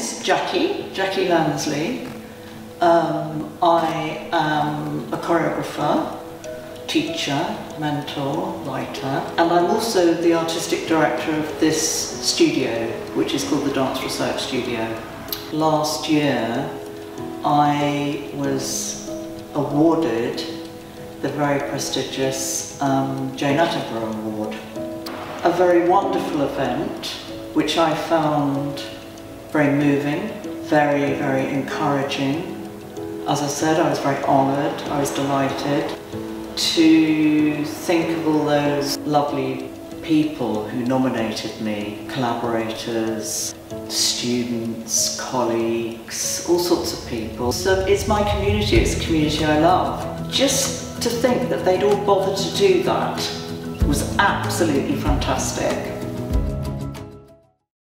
is Jacky, Jacky Lansley. Um, I am a choreographer, teacher, mentor, writer, and I'm also the artistic director of this studio, which is called the Dance Research Studio. Last year, I was awarded the very prestigious um, Jane Attenborough Award. A very wonderful event, which I found very moving, very, very encouraging. As I said, I was very honoured, I was delighted to think of all those lovely people who nominated me, collaborators, students, colleagues, all sorts of people. So it's my community, it's a community I love. Just to think that they'd all bother to do that was absolutely fantastic.